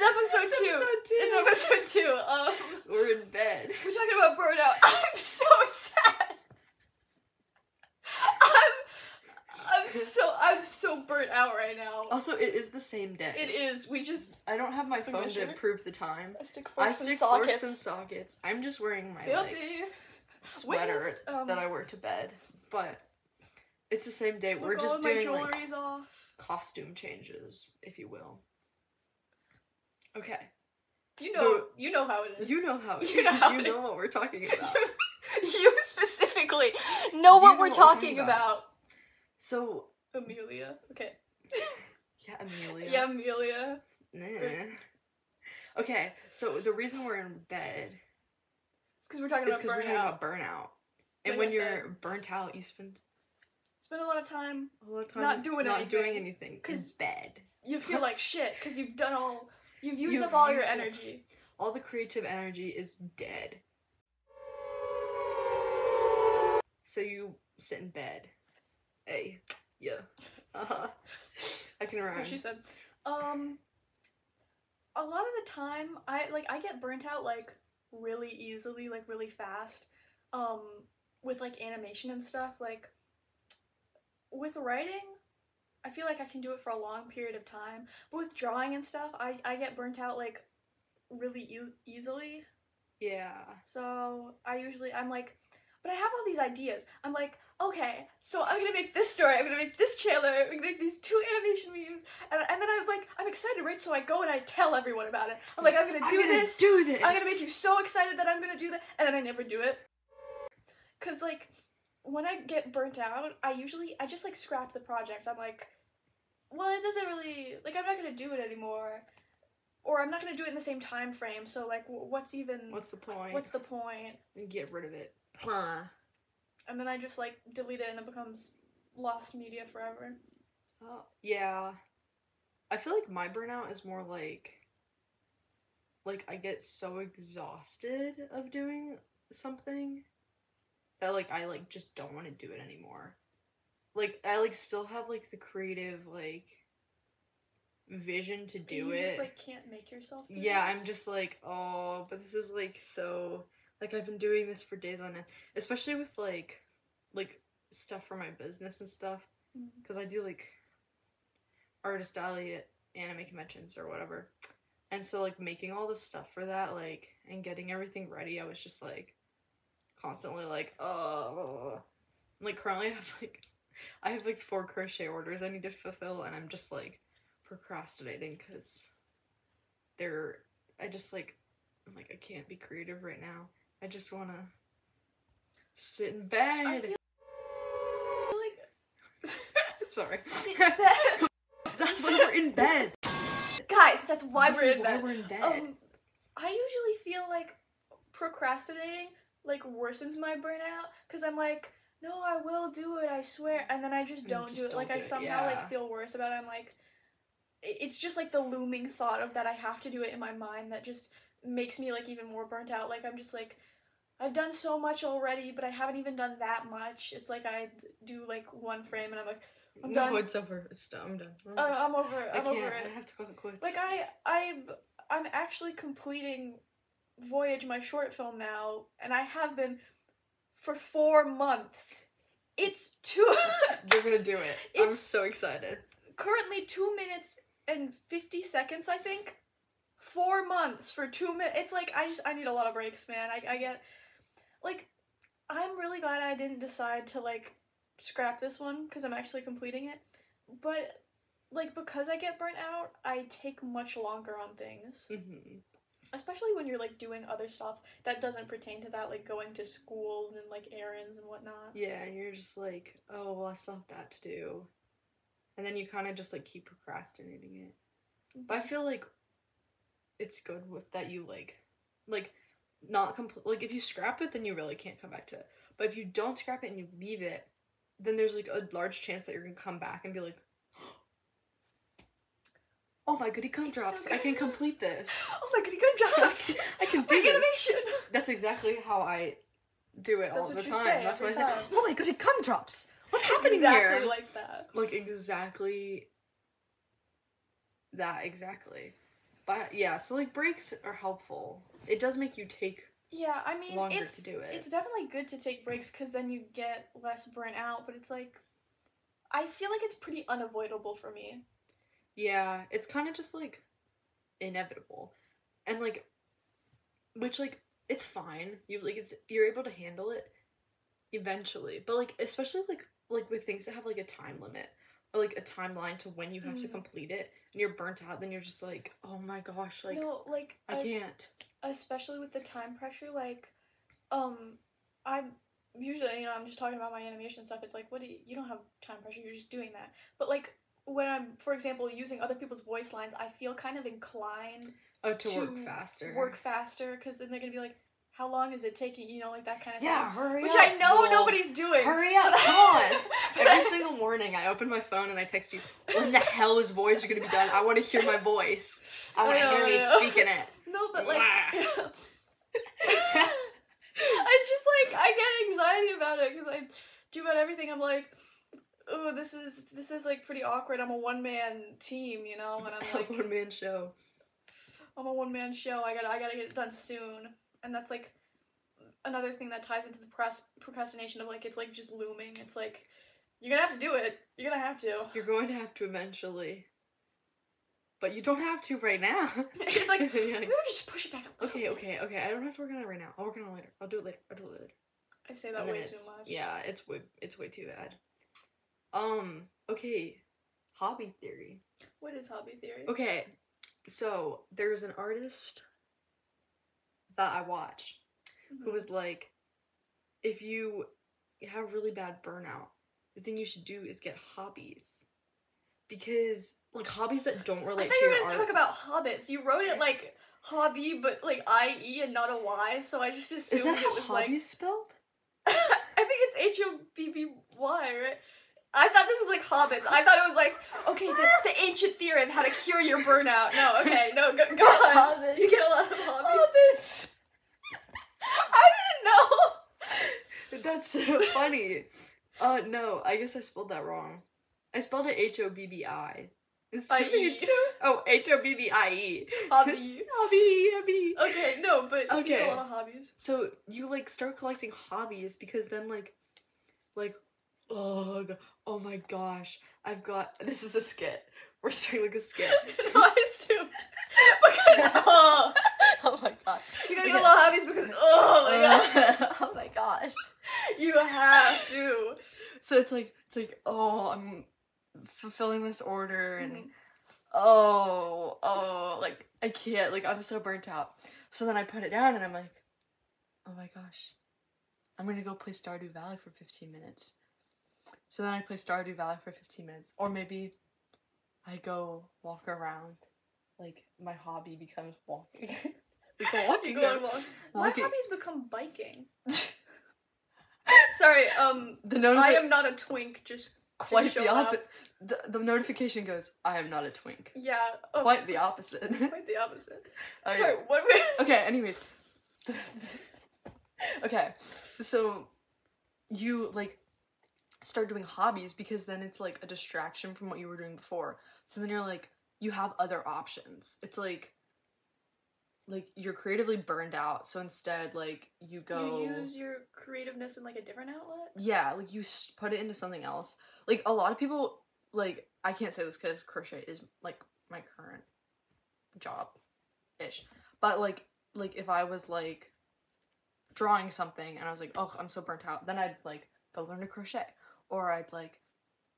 It's episode It's two. episode two. It's episode two. Um, We're in bed. we're talking about burnout. I'm so sad. I'm, I'm so, I'm so burnt out right now. Also, it is the same day. It is. We just I don't have my phone to prove the time. I stick I forks stick and sockets. forks and sockets. I'm just wearing my like, sweater um, that I wear to bed, but it's the same day. We're just all of my doing like off. costume changes, if you will. Okay, You know, you know how it is. you know how it You know how you know is. what we're talking about. you specifically know You what know we're what talking about. about. So Amelia. Okay. yeah, Amelia. Yeah, Amelia. Nah. Okay, so the reason we're in bed It's because we're talking about because we're talking burnout. about burnout. And Like when you're said. burnt out, you spend Spend a lot of time. a lot of time Not doing not doing anything, anything. 'cause- Cause bed. You feel like shit because you've done all. You've used You've up all your used up- energy. All the creative energy is dead. So you sit in bed. Hey, yeah. Uh-huh. I can What rhyme. she said. Um. A lot of the time, I like I get burnt out like really easily, like really fast. Um, with like animation and stuff. Like with writing, I feel like I can do it for a long period of time. But with drawing and stuff, I I get burnt out like really e- easily. Yeah. So I usually I'm like, but I have all these ideas. I'm like, okay, so I'm gonna make this story. I'm gonna make this trailer. I'm gonna make these two animation memes, and, and then I'm like, I'm excited, right? So I go and I tell everyone about it. I'm like, I'm gonna do I'm gonna this. do this. I'm gonna make you so excited that I'm gonna do that, and then I never do it. Cause like, when I get burnt out, I usually I just like scrap the project. I'm like, well, it doesn't really like I'm not gonna do it anymore, or I'm not gonna do it in the same time frame. So like, w- what's even What's the point? what's the point? Get rid of it. Huh. And then I just like delete it and it becomes lost media forever. Oh, yeah. I feel like my burnout is more like like I get so exhausted of doing something that like I like just don't want to do it anymore. Like I like still have like the creative like vision to do you it. just like can't make yourself. do yeah, it. I'm just like, oh, but this is like so like I've been doing this for days on end, especially with like like stuff for my business and stuff mm-hmm. because I do like artist alley at anime conventions or whatever. And so like making all this stuff for that like and getting everything ready, I was just like constantly like, oh, like currently I have like I have like four crochet orders I need to fulfill and I'm just like procrastinating because they're I just like I'm like I can't be creative right now. I just want to sit in bed. like Sorry. sit. That's why we're in bed. guys. That's why we're in why bed. we're in bed. Um, I usually feel like procrastinating like worsens my burnout because I'm like, no, I will do it, I swear, and then I just mm, don't just do it. don't Like do I it, somehow yeah. like feel worse about it. I'm like, it's just like the looming thought of that I have to do it in my mind that just makes me like even more burnt out. Like I'm just like. I've done so much already, but I haven't even done that much. It's like I do like one frame and I'm like, I'm no, done. it's over. It's done. I'm done. I'm uh, done. I'm over it. I I'm can't. over it. I have to call it quits. Like I I I'm actually completing Voyage my short film now and I have been for 4 months. It's two You're gonna do it. I'm It's- so excited. currently 2 minutes and 50 seconds I think. 4 months for 2 minutes. It's like I just I need a lot of breaks, man. I I get like I'm really glad I didn't decide to like scrap this one cuz I'm actually completing it. But like because I get burnt out, I take much longer on things. hmm especially when you're like doing other stuff that doesn't pertain to that like going to school and like errands and whatnot Yeah, and you're just like, oh well, I still have that to do, and then you kind of just like keep procrastinating it. But I feel like it's good with that you like, like, not complete. Like if you scrap it, then you really can't come back to it. But if you don't scrap it and you leave it, then there's like a large chance that you're gonna come back and be like, oh my goody It's so gumdrops, I can complete this. oh my goody good jobs I can do my this. animation That's exactly how I do it That's all the time. say That's what I say. time. Oh my goody gumdrops. What's happening exactly here? like that like exactly that exactly But yeah, so like breaks are helpful. It does make you take Yeah, I mean, it's do it. it's definitely good to take breaks because then you get less burnt out. But it's like, I feel like it's pretty unavoidable for me. Yeah, it's kind of just like inevitable. And like which like it's fine. You like it's you're able to handle it eventually. But like especially like like with things that have like a time limit or like a timeline to when you have to Mm. complete it and you're burnt out then you're just like, "Oh my gosh, like no, like I I- can't." especially with the time pressure. Like, um, I'm usually you know I'm just talking about my animation stuff. It's like, what do you, you don't have time pressure. You're just doing that. But like when I'm, for example, using other people's voice lines, I feel kind of inclined Oh, to, work faster. work faster because then they're gonna be like, how long is it taking? You know, like that kind of Yeah, thing. hurry Which up. I know Well, nobody's doing. Hurry up, come on. Every single morning, I open my phone and I text you, when the hell is Voyager gonna be done? I want to hear my voice. I want to hear me speaking it. No, but like, I just like I get anxiety about it because I do about everything. I'm like, oh, this is this is like pretty awkward. I'm a one man team, you know, and I'm like, one man show. I'm a one man show. I gotta I gotta get it done soon, and that's like another thing that ties into the press procrastination of like it's like just looming. It's like you're gonna have to do it. You're gonna have to. You're going to have to eventually. But you don't have to right now. It's like maybe we just push it back. A little okay, bit. okay, okay. I don't have to work on it right now. I'll work on it later. I'll do it later. I'll do it later. I say that way too much. yeah, it's way it's way too bad. Um. Okay. Hobby theory. What is hobby theory? Okay, so there's an artist that I watch who Mhm. was like, if you have really bad burnout, the thing you should do is get hobbies. Because like hobbies that don't relate. I thought to you were gonna art. talk about hobbits. You wrote it like hobby, but like I E and not a Y, so I just assumed is that it was hobby like. spelled? I think it's H O B B Y, right? I thought this was like hobbits. I thought it was like okay, the, the ancient theory of how to cure your burnout. No, okay, no, go, go on. Hobbits. You get a lot of hobbies. I didn't know. That's so funny. Uh no, I guess I spelled that wrong. I spelled it H O B B I. Instead of Oh, H O B B I E. Hobby. Hobby, hobby. Okay, no, but so you get Okay. a lot of hobbies. So you like start collecting hobbies because then like like oh oh my gosh. I've got this is a skit. We're starting like a skit. No, I assumed. Because oh, oh my gosh. You gotta get a lot of hobbies because oh my god, oh my gosh. You have to. so it's like it's like oh I'm fulfilling this order and Mhm. oh oh like I can't like I'm so burnt out. So then I put it down and I'm like oh my gosh. I'm gonna go play Stardew Valley for 15 minutes so then I play Stardew Valley for 15 minutes or maybe I go walk around like my hobby becomes walking like walking go on walk. My Walking. hobbies become biking. Sorry, um, the notifi- I am not a twink. Just quite the opposite the, the notification goes I am not a twink yeah, oh, quite the opposite quite the opposite. Okay. Sorry, what? Were... okay anyways okay so you like start doing hobbies because then it's like a distraction from what you were doing before. So then you're like you have other options. It's like like you're creatively burned out so instead like you go You use your creativeness in like a different outlet. yeah like you put it into something else. Like a lot of people like i can't say this because crochet is like my current job ish but like like if i was like drawing something and i was like oh i'm so burnt out then i'd like go learn to crochet or i'd like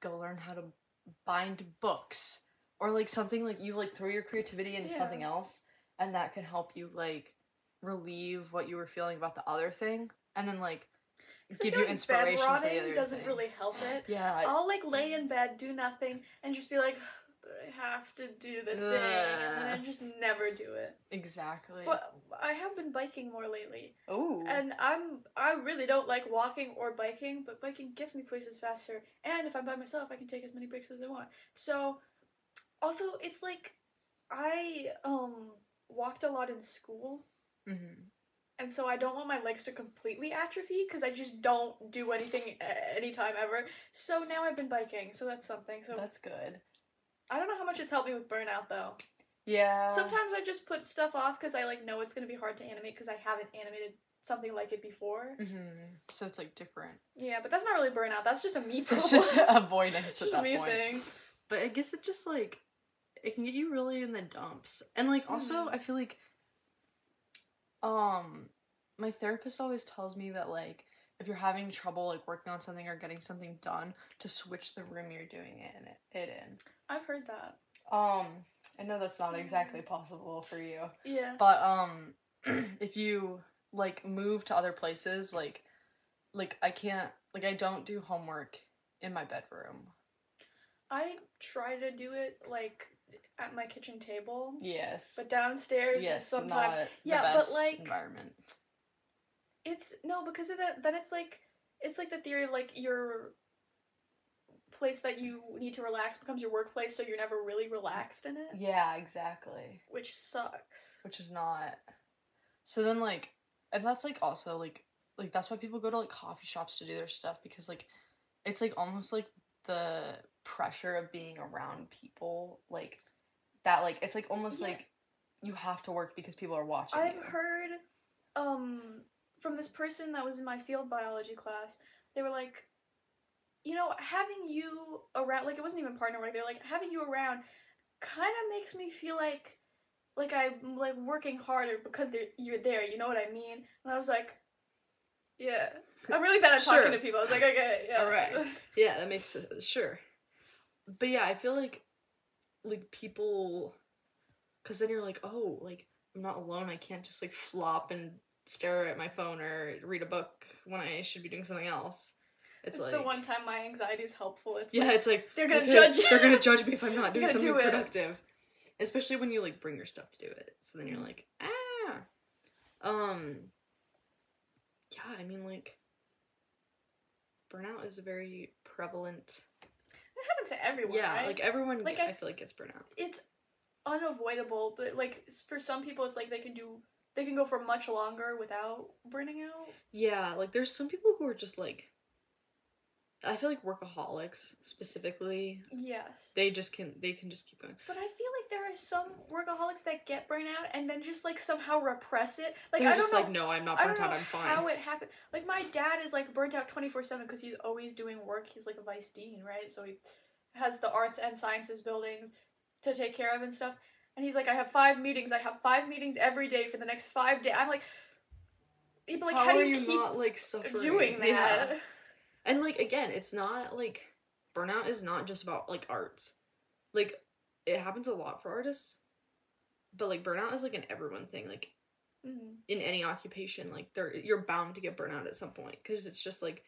go learn how to bind books or like something like you like throw your creativity into Yeah. something else and that can help you like relieve what you were feeling about the other thing and then like give you like inspiration bed for the other doesn't thing. really help it. yeah I- I'll like lay in bed, do nothing, and just be like, "But I have to do the thing, and then I just never do it. exactly But I have been biking more lately, oh and I'm I really don't like walking or biking, but biking gets me places faster. And if I'm by myself, I can take as many breaks as I want. So, also it's like I um walked a lot in school, hmm and so I don't want my legs to completely atrophy because I just don't do anything anytime ever. So now I've been biking, so that's something. So that's good I don't know how much it's helped me with burnout though. Yeah. Sometimes I just put stuff off because I like know it's gonna be hard to animate because I haven't animated something like it before. hmm So it's like different. Yeah, but that's not really burnout. That's just a me problem. It's just avoidance It's at that a me point. thing. But I guess it just like it can get you really in the dumps. And like also Mhm. I feel like um my therapist always tells me that like if you're having trouble like working on something or getting something done to switch the room you're doing it in it in. I've heard that. Um I know that's not exactly possible for you. Yeah. But um if you like move to other places like like I can't like I don't do homework in my bedroom. I try to do it like at my kitchen table, Yes. but downstairs yes, is sometimes Yeah, but, like- environment. It's no because of that. Then it's like it's like the theory of like your place that you need to relax becomes your workplace, so you're never really relaxed in it, Yeah, exactly. which sucks. Which is not. So then like and that's like also like like that's why people go to like coffee shops to do their stuff because like it's like almost like the pressure of being around people like that like it's like almost Yeah. like you have to work because people are watching I've you. heard um from this person that was in my field biology class. They were like, you know, having you around like it wasn't even partner work. They're like having you around kind of makes me feel like like I'm like working harder because they're, you're there. You know what I mean? And I was like, yeah. I'm really bad at talking to people. I was like, okay, yeah. Alright. Yeah, that makes sense. Sure. But yeah, I feel like like people cuz then you're like, "Oh, like I'm not alone. I can't just like flop and stare at my phone or read a book when I should be doing something else." It's, It's like the one time my anxiety is helpful. It's Yeah, like, it's like they're gonna okay, judge. They're going to judge me if I'm not doing something do productive. Especially when you like bring your stuff to do it. So then you're Mhm. like, "Ah." Um yeah, I mean like burnout is a very prevalent it happens to everyone. yeah, right? like everyone, Like, I, I- feel like gets burnout. it's unavoidable, but like for some people, it's like they can do they can go for much longer without burning out. Yeah, like there's some people who are just like, I feel like workaholics specifically. Yes, They just can they can just keep going. but I feel like there are some workaholics that get burnt out and then just like somehow repress it. Like They're I don't just know. like, no, I'm not burnt out. I'm fine. how it happened. Like my dad is like burnt out twenty four seven because he's always doing work. He's like a vice dean, right? So he has the arts and sciences buildings to take care of and stuff. And he's like, I have five meetings. I have five meetings every day for the next five days. I'm like, he'd like, how, how do you, you keep not like suffering? doing that? Yeah. And like again, it's not like burnout is not just about like arts. Like it happens a lot for artists. But like burnout is like an everyone thing. Like Mhm. in any occupation, like there you're bound to get burnout at some point because it's just like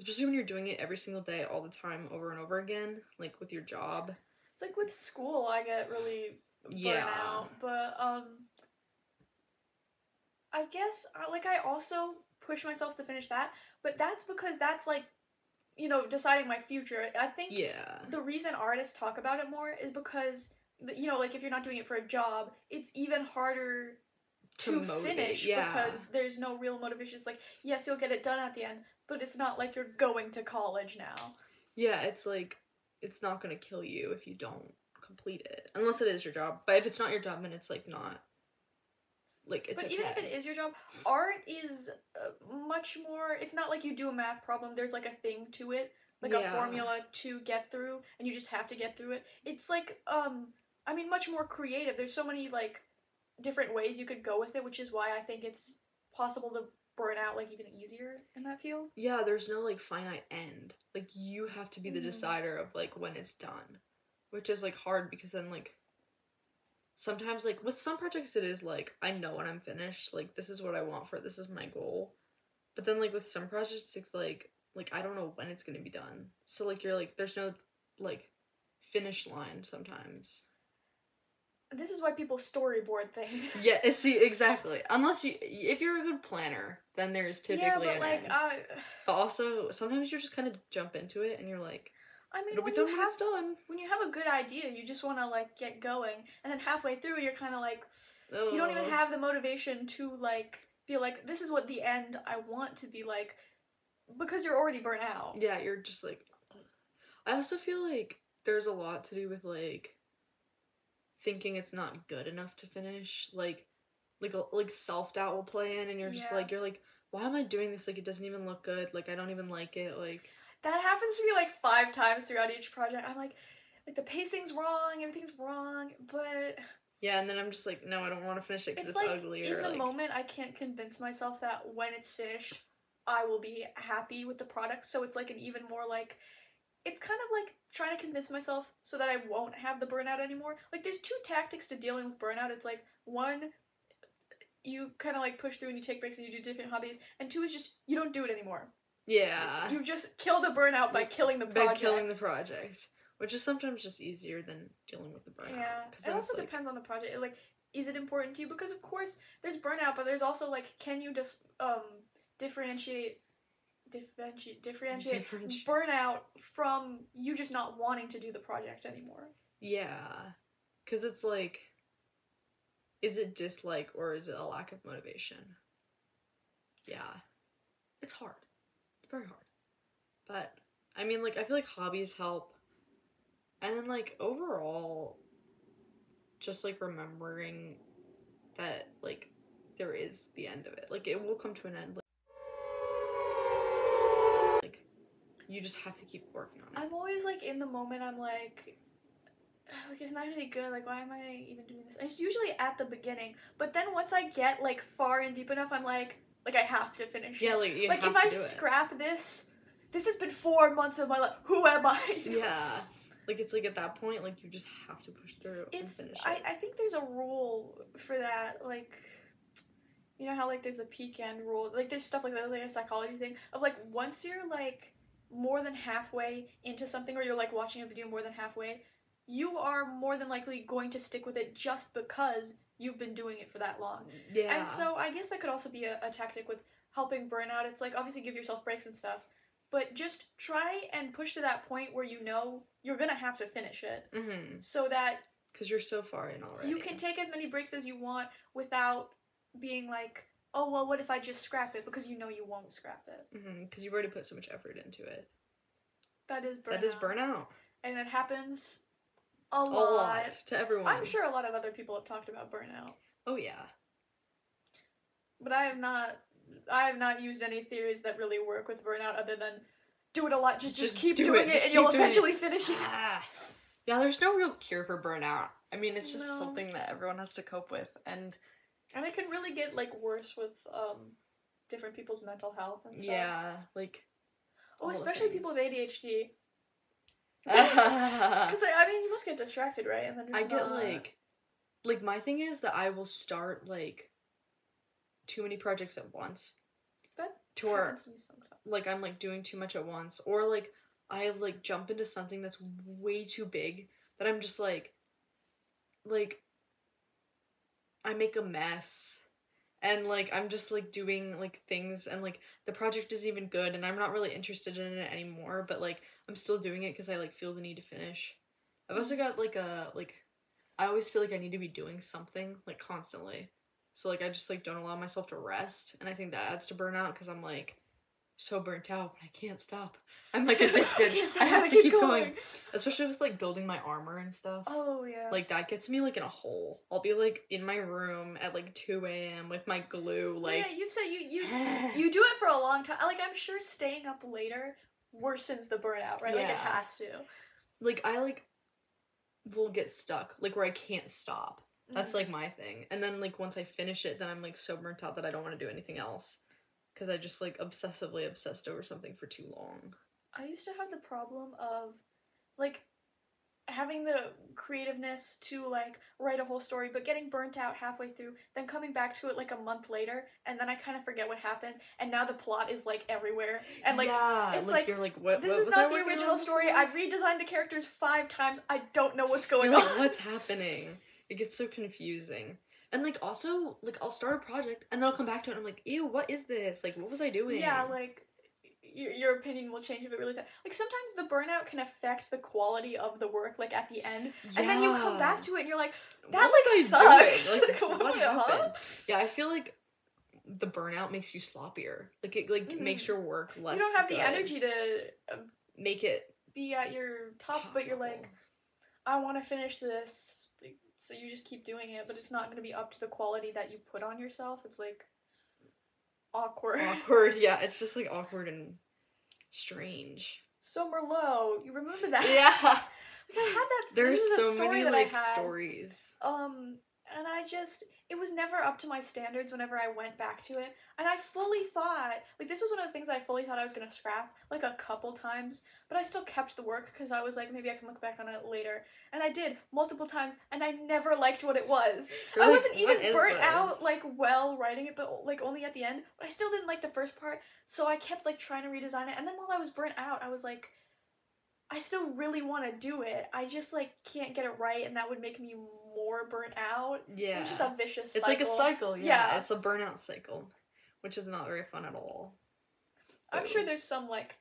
especially when you're doing it every single day all the time over and over again, like with your job. It's like with school, I get really Yeah. but um, I guess uh, like I also push myself to finish that, but that's because that's like, you know, deciding my future. I think Yeah. the reason artists talk about it more is because you know, like if you're not doing it for a job, it's even harder To to, finish yeah. because there's no real motivation. It's like yes, you'll get it done at the end, but it's not like you're going to college now. Yeah, it's like it's not gonna kill you if you don't complete it. Unless it is your job. But if it's not your job then it's like not like it's but even if it is your job, art is uh, much more. It's not like you do a math problem. There's like a thing to it, like Yeah. a formula to get through, and you just have to get through it. It's like um, I mean, much more creative. There's so many like different ways you could go with it, which is why I think it's possible to burn out like even easier in that field. Yeah, there's no like finite end. Like you have to be the Mhm. decider of like when it's done. Which is like hard because then like sometimes like with some projects it is like I know when I'm finished, like this is what I want for it, this is my goal. But then like with some projects it's like like I don't know when it's gonna be done. So like you're like there's no like finish line sometimes. This is why people storyboard things. Yeah, eh, see exactly. Unless you if you're a good planner, then there's typically yeah, but like end. I, But also sometimes you just kind of jump into it and you're like, I mean, it'll be when done you when have it's done. when you have a good idea, you just want to like get going, and then halfway through, you're kind of like. you don't even have the motivation to like be like this is what the end I want to be like because you're already burnt out. Yeah, you're just like. I also feel like there's a lot to do with like thinking it's not good enough to finish. Like like like self doubt will play in and you're just Yeah. like you're like why am I doing this? Like it doesn't even look good. Like I don't even like it. Like That happens to me like five times throughout each project. I'm like, like the pacing's wrong, everything's wrong, but yeah, and then I'm just like no, I don't want to finish it because it's it's, like ugly in the like moment I can't convince myself that when it's finished, I will be happy with the product. So it's like an even more like it's kind of like trying to convince myself so that I won't have the burnout anymore. Like there's two tactics to dealing with burnout. It's like one you kind of like push through and you take breaks and you do different hobbies, and two is just you don't do it anymore. Yeah, You just kill the burnout by killing the project. by killing the project, which is sometimes just easier than dealing with the burnout. Yeah, it also like depends on the project. Like, is it important to you? Because of course, there's burnout, but there's also like, can you dif- um differentiate, differentiate, differentiate Differentiate. burnout from you just not wanting to do the project anymore? yeah, because it's like, is it dislike or is it a lack of motivation? Yeah, it's hard, very hard, but I mean, like I feel like hobbies help, and then like overall, just like remembering that like there is the end of it. Like it will come to an end. Like, you just have to keep working on it. I'm always like in the moment. I'm like. Like it's not any good. Like why am I even doing this? And it's usually at the beginning, but then once I get like far and deep enough, I'm like, like I have to finish. yeah, like you like have if to I do it. scrap this, this has been four months of my life. Who am I? Yeah, like it's like at that point, like you just have to push through it's and finish I, it. I think there's a rule for that like you know how like there's a the pecan rule like there's stuff like that like a psychology thing of like once you're like more than halfway into something or you're like watching a video more than halfway you are more than likely going to stick with it just because you've been doing it for that long yeah, and so i guess that could also be a, a tactic with helping burnout it's like obviously give yourself breaks and stuff but just try and push to that point where you know you're gonna have to finish it mm-hmm. so that because you're so far in already. you can take as many breaks as you want without being like, oh well, what if I just scrap it? Because you know you won't scrap it. because you've already put so much effort into it. That is burnout. That is burnout. and it happens a A lot. lot to everyone. I'm sure a lot of other people have talked about burnout, Oh yeah. but I have not. I have not used any theories that really work with burnout other than do it a lot. Just just, Just keep do doing it, it, and you'll doing it. eventually finish it. Ah. Yeah, there's no real cure for burnout. I mean, it's just No. something that everyone has to cope with, and And it can really get like worse with um different people's mental health and stuff. yeah, like. Oh, especially people with. ADHD. Because I mean, you must get distracted, right? And then I get not- like, like my thing is that I will start like too many projects at once. That to where to me sometimes. like I'm like doing too much at once or like I like jump into something that's way too big that I'm just like like I make a mess and like I'm just like doing like things and like the project isn't even good and I'm not really interested in it anymore but like I'm still doing it cuz I like feel the need to finish. I've also got like a like I always feel like I need to be doing something like constantly. So like I just like don't allow myself to rest and I think that adds to burnout cuz I'm like so burnt out, but I can't stop. I'm like addicted. Yes, I have gotta keep keep going. Especially with like building my armor and stuff. Oh yeah. Like that gets me like in a hole. I'll be like in my room at like 2 a.m. with my glue, like yeah, you've said you you you do it for a long time. Like I'm sure staying up later worsens the burnout, right? Like it has to. like I like will get stuck, like where I can't stop. That's Mhm. like my thing. And then like once I finish it, then I'm like so burnt out that I don't want to do anything else. Cause I just like obsessively obsessed over something for too long. I used to have the problem of like having the creativeness to like write a whole story but getting burnt out halfway through then coming back to it like a month later and then i kind of forget what happened and now the plot is like everywhere and like yeah, it's like, like, you're like what? this what is was I not the original story before? i've redesigned the characters five times i don't know what's going on what's happening? It gets so confusing. And like also like I'll start a project and then I'll come back to it and I'm like, ew, what is this? Like what was I doing? Yeah, like your, your opinion will change of it really fast. Like sometimes the burnout can affect the quality of the work, like at the end, and then you come back to it and you're like, that, like, sucks. Like, what what, happened? Yeah, I feel like the burnout makes you sloppier. Like it like Mhm. makes your work less. you don't have the energy to uh, Make it be at your top, top but you're level. like, I want to finish this. So you just keep doing it, but it's not going to be up to the quality that you put on yourself. It's like awkward. awkward. Yeah, it's just like awkward and strange. So Merlot, you remember that? Yeah. Like I had that. There's this is a so story many like stories. Um, and I just it was never up to my standards whenever I went back to it. And I fully thought like this was one of the things I fully thought I was gonna scrap like a couple times, but I still kept the work because I was like maybe I can look back on it later. And I did multiple times, and I never liked what it was. You're I wasn't even "What is burnt out like well writing it, but like only at the end. But I still didn't like the first part, so I kept like trying to redesign it. And then while I was burnt out, I was like, I still really want to do it. I just like can't get it right, and that would make me more burnt out. Yeah. Which is a vicious. It's like a cycle, yeah. Yeah. It's a burnout cycle, which is not very fun at all. I'm sure there's some like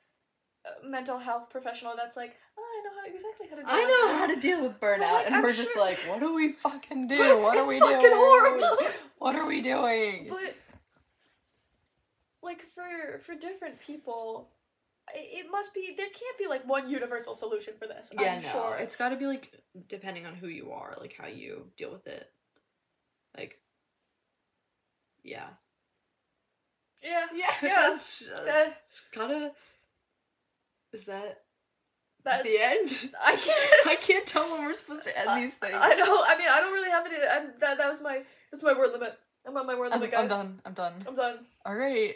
uh, mental health professional that's like, oh, I know how exactly how to. I know how to deal with burnout, like, and I'm we're just like, what do we fucking do? What are we fucking doing? horrible. What are we doing? But like for for different people, it must be there can't be like one universal solution for this. Yeah, I'm no, sure. It's got to be like depending on who you are, like how you deal with it. Like, yeah, yeah. yeah, Yeah. That's uh, That, it's gotta. Is that that the end? I can't. I can't tell when we're supposed to end I- these things. I don't. I mean, I don't really have any. I'm, that that was my that's my word limit. I'm on my word I'm, limit, guys. I'm done. I'm done. I'm done. All right.